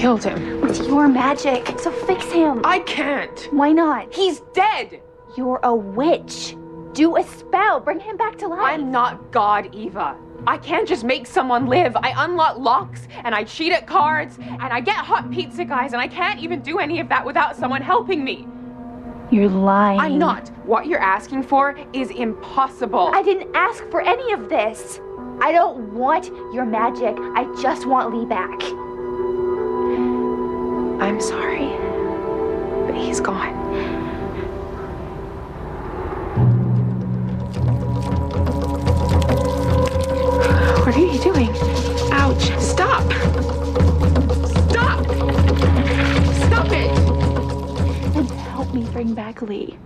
Killed him. It's your magic, so fix him. I can't. Why not? He's dead. You're a witch. Do a spell. Bring him back to life. I'm not God, Eva. I can't just make someone live. I unlock locks and I cheat at cards and I get hot pizza guys and I can't even do any of that without someone helping me. You're lying. I'm not. What you're asking for is impossible. I didn't ask for any of this. I don't want your magic. I just want Lee back. I'm sorry, but he's gone. What are you doing? Ouch. Stop. Stop. Stop it. And help me bring back Lee.